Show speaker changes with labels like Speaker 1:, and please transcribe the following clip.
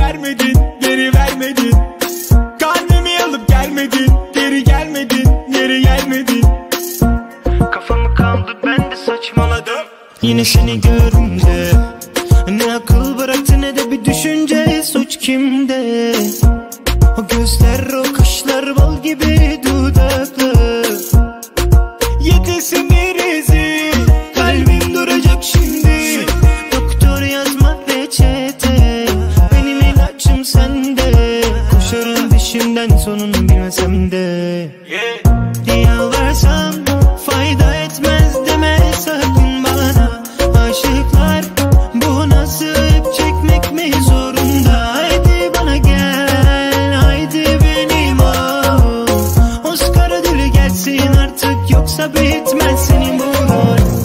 Speaker 1: vermedin, geri vermedin. Kalbimi alıp gelmedin, geri gelmedin, geri gelmedin. Kafamı kaldı ben de saçmaladım. Yine seni görünce Ne akıl bıraktı ne de bir düşünce Suç kimde? O gözler, o kaşlar bal gibi dudaklı. Yedi sinirizi sonunu bilmesem de. Yalvarsam fayda etmez deme sakın bana. Aşıklar bu nasip çekmek mi zorunda? Haydi bana gel haydi benim ol. Oscar ödülü gelsin artık yoksa bitmez senin bu rol.